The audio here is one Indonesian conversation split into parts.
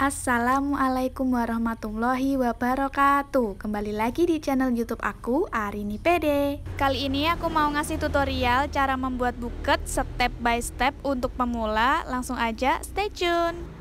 Assalamualaikum warahmatullahi wabarakatuh. Kembali lagi di channel youtube aku, Arini PD Kali ini aku mau ngasih tutorial cara membuat buket step by step untuk pemula. Langsung aja stay tune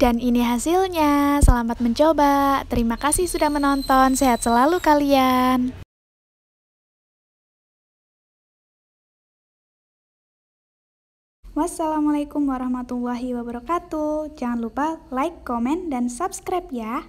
Dan ini hasilnya. Selamat mencoba. Terima kasih sudah menonton. Sehat selalu kalian. Wassalamualaikum warahmatullahi wabarakatuh. Jangan lupa like, komen, dan subscribe ya.